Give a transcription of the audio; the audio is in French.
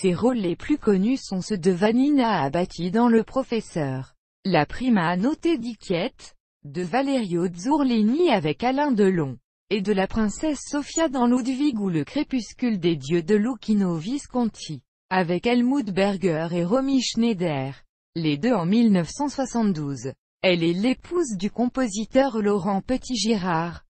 Ses rôles les plus connus sont ceux de Vanina Abati dans Le Professeur, la prima notée d'Iquiette, de Valerio Zurlini avec Alain Delon, et de la princesse Sofia dans Ludwig ou Le Crépuscule des dieux de Lucchino Visconti, avec Helmut Berger et Romy Schneider, les deux en 1972. Elle est l'épouse du compositeur Laurent Petit-Girard.